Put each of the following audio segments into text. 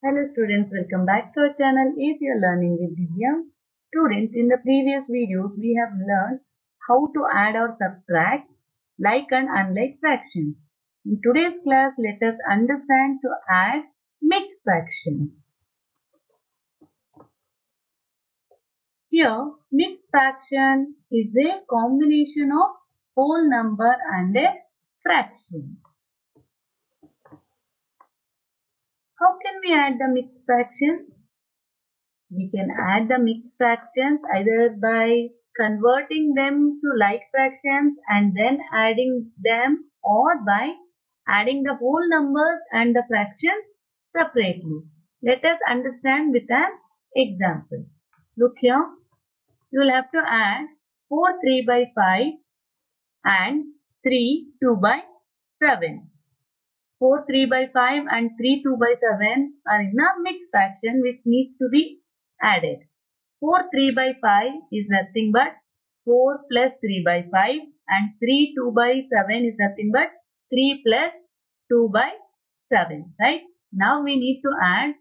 Hello students, welcome back to our channel Ace your learning with Divya. Students, in the previous videos we have learned how to add or subtract like and unlike fractions. In today's class, let us understand to add mixed fractions. Here, mixed fraction is a combination of whole number and a fraction. How can we add the mixed fractions? We can add the mixed fractions either by converting them to like fractions and then adding them or by adding the whole numbers and the fractions separately. Let us understand with an example. Look here. You will have to add 4 3 by 5 and 3 2 by 7. 4 3 by 5 and 3 2 by 7 are in a mixed fraction which needs to be added. 4 3 by 5 is nothing but 4 plus 3 by 5 and 3 2 by 7 is nothing but 3 plus 2 by 7 right. Now we need to add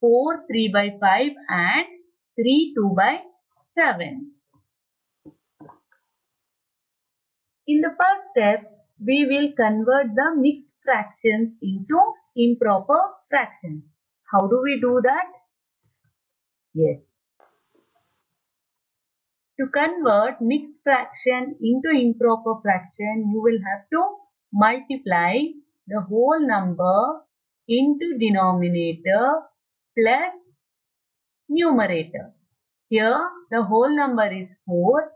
4 3 by 5 and 3 2 by 7. In the first step, we will convert the mixed fractions into improper fractions. How do we do that? Yes. To convert mixed fraction into improper fraction, you will have to multiply the whole number into denominator plus numerator. Here the whole number is 4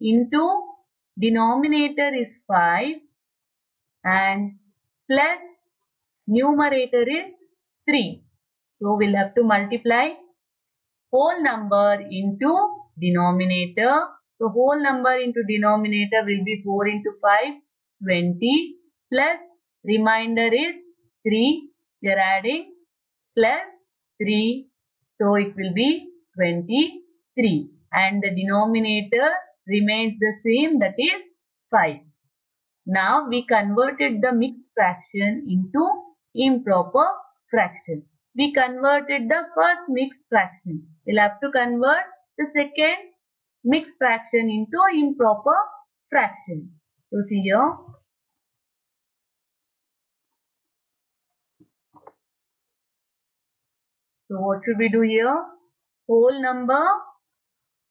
into denominator is 5 and plus numerator is 3. So we'll have to multiply whole number into denominator. So whole number into denominator will be 4 into 5, 20 plus remainder is 3. We are adding plus 3. So it will be 23 and the denominator remains the same that is 5. Now we converted the mixed fraction into improper fraction. We converted the first mixed fraction. We'll have to convert the second mixed fraction into improper fraction. So see here. So what should we do here? Whole number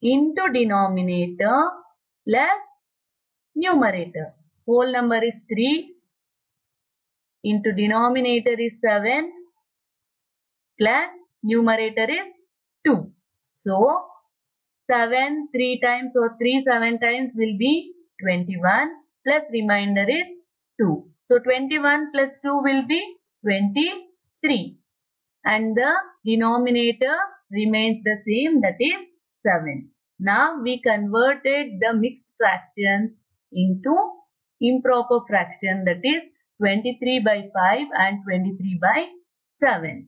into denominator plus numerator. Whole number is 3 into denominator is 7 plus numerator is 2. So 7 3 times or 3 7 times will be 21 plus remainder is 2. So 21 plus 2 will be 23 and the denominator remains the same that is 7. Now we converted the mixed fractions into improper fraction that is 23 by 5 and 23 by 7.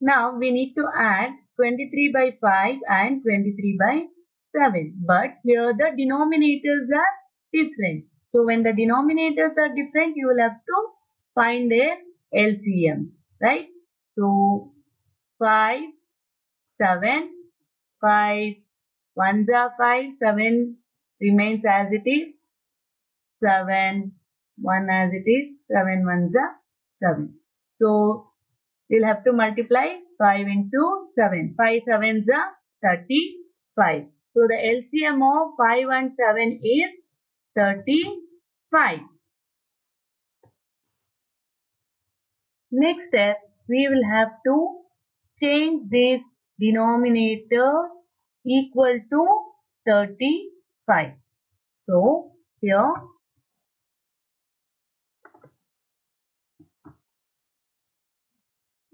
Now we need to add 23 by 5 and 23 by 7. But here the denominators are different. So when the denominators are different, you will have to find their LCM. Right? So 5, 7, 5, 1 are 5, 7 remains as it is, 7, 1 as it is, 7 1 are 7. So we'll have to multiply 5 into 7. 5 7s are 35. So the LCM of 5 and 7 is 35. Next step, we will have to change this denominator equal to 35. So, here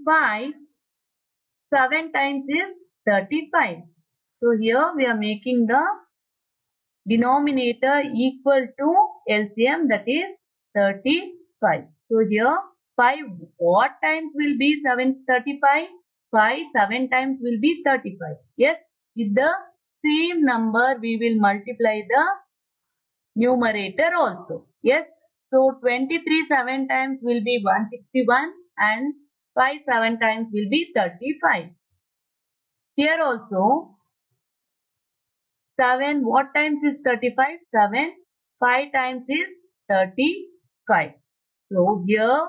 by 7 times is 35. So, here we are making the denominator equal to LCM that is 35. So, here 5 what times will be 7 35? 5 7 times will be 35. Yes, with the same number we will multiply the numerator also. Yes, So 23 7 times will be 161 and 5 7 times will be 35. Here also 7 what times is 35? 7 5 times is 35. So here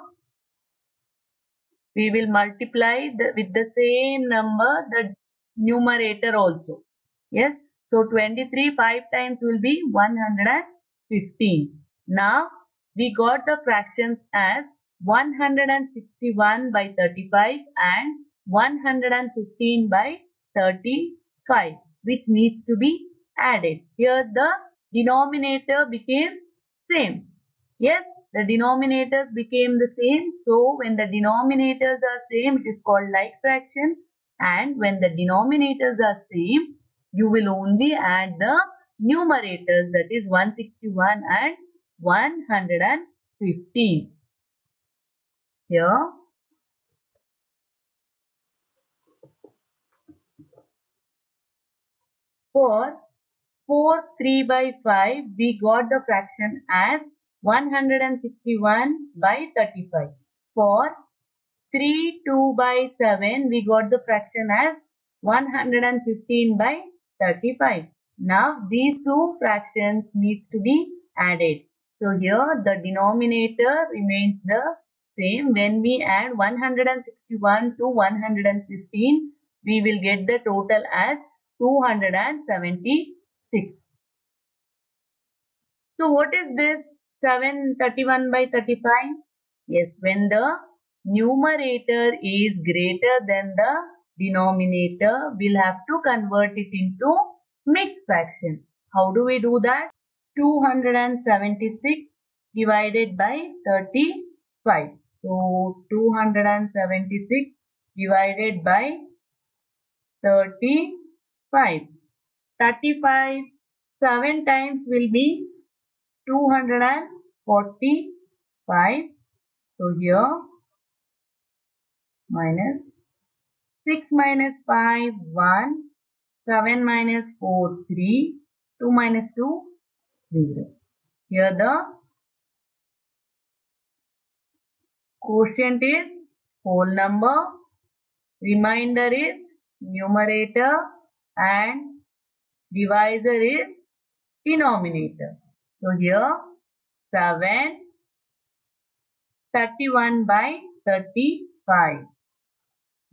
we will multiply the, with the same number the numerator also. Yes. So 23 5 times will be 115. Now we got the fractions as 161 by 35 and 115 by 35 which needs to be added. Here the denominator became same. Yes, the denominators became the same. So when the denominators are same, it is called like fraction. And when the denominators are same, you will only add the numerators that is 161 and 115. Here, for 4 3 by 5, we got the fraction as 161 by 35. For 3 2 by 7, we got the fraction as 115 by 35. Now, these two fractions need to be added. So, here the denominator remains the same. When we add 161 to 115, we will get the total as 276. So, what is this 731 by 35? Yes, when the numerator is greater than the denominator, we'll have to convert it into mixed fraction. How do we do that? 276 divided by 35. So 276 divided by 35. 35 7 times will be 245. So here minus 6 minus 5 1 7 minus 4 3 2 minus 2 0. Here the quotient is whole number, remainder is numerator and divisor is denominator. So here 7 31 by 35.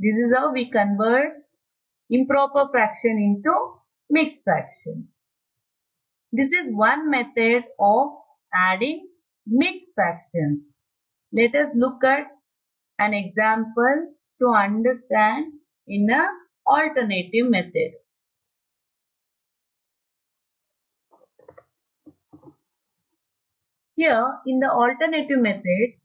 This is how we convert improper fraction into mixed fraction. This is one method of adding mixed fractions. Let us look at an example to understand in a alternative method. Here in the alternative method,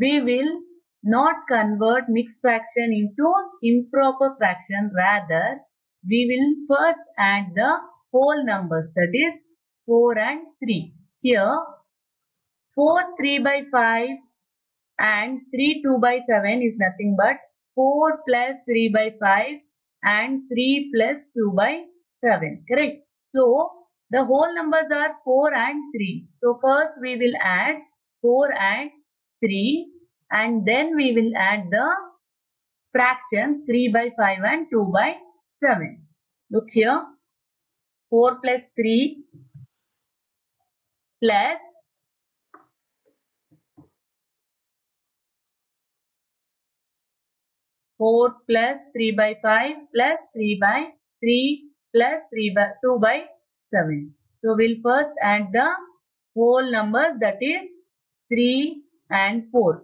we will not convert mixed fraction into improper fraction. Rather, we will first add the whole numbers that is 4 and 3. Here 4 3 by 5 and 3 2 by 7 is nothing but 4 plus 3 by 5 and 3 plus 2 by 7. Correct. So, the whole numbers are 4 and 3. So, first we will add 4 and 3 and then we will add the fractions 3 by 5 and 2 by 7. Look here. 4 plus 3 plus 4 plus 3 by 5 plus 3 by 3 plus 3 by 2 by 7. So we'll first add the whole numbers that is 3 and 4.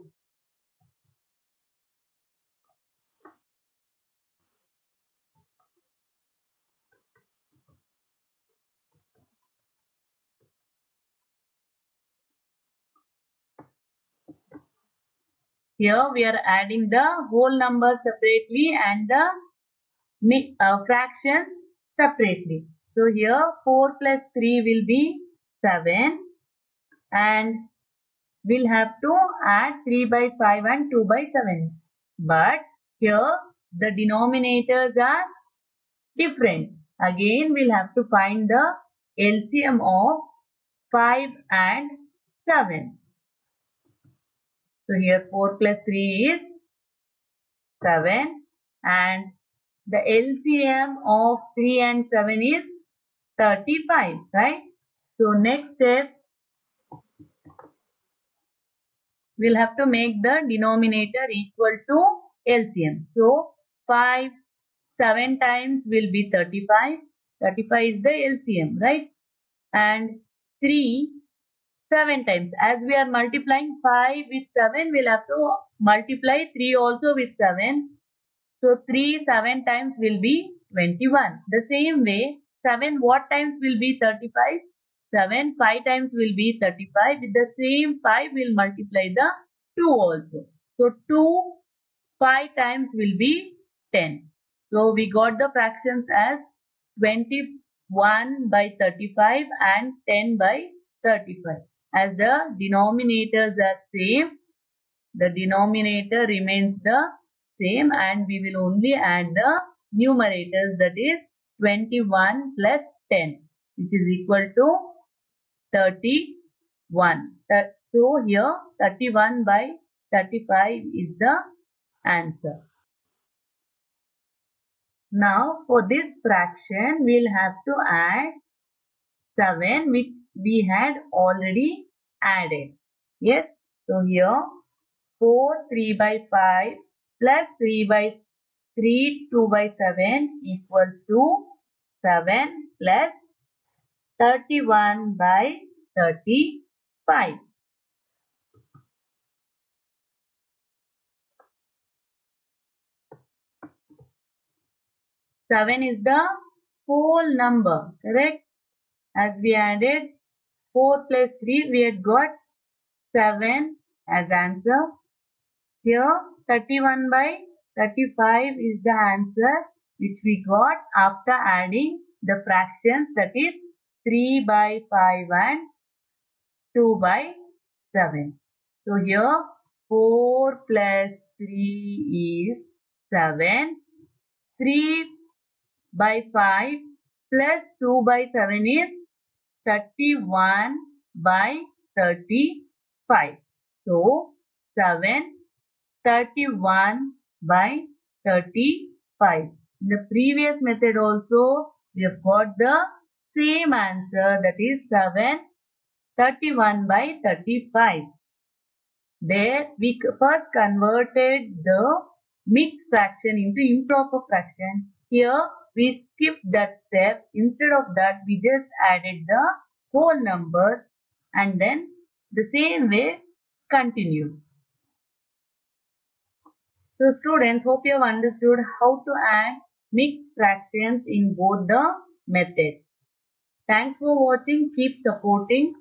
Here we are adding the whole number separately and the uh, fractions separately. So here 4 plus 3 will be 7 and we'll have to add 3 by 5 and 2 by 7. But here the denominators are different. Again we'll have to find the LCM of 5 and 7. So here 4 plus 3 is 7 and the LCM of 3 and 7 is 35, right? So next step, we'll have to make the denominator equal to LCM. So 5, 7 times will be 35. 35 is the LCM, right? And 3, 7 times. As we are multiplying 5 with 7, we'll have to multiply 3 also with 7. So 3 7 times will be 21. The same way 7 what times will be 35? 7 5 times will be 35. With the same 5 will multiply the 2 also. So 2 5 times will be 10. So we got the fractions as 21 by 35 and 10 by 35. As the denominators are same, the denominator remains the same and we will only add the numerators that is 21 plus 10 which is equal to 31. So here 31 by 35 is the answer. Now for this fraction we'll have to add 7 which we had already added. Yes. So here 4 3 by 5 plus 3 by 3 2 by 7 equals to 7 plus 31 by 35. Seven is the whole number, correct? As we added 4 plus 3, we had got 7 as answer. Here 31 by 35 is the answer which we got after adding the fractions that is 3 by 5 and 2 by 7. So here 4 plus 3 is 7. 3 by 5 plus 2 by 7 is 31 by 35. So 7 31 by 35. In the previous method also we have got the same answer that is 7 31 by 35. There we first converted the mixed fraction into improper fraction. Here we skipped that step. Instead of that we just added the whole number and then the same way continue. So students, hope you have understood how to add mixed fractions in both the methods. Thanks for watching. Keep supporting.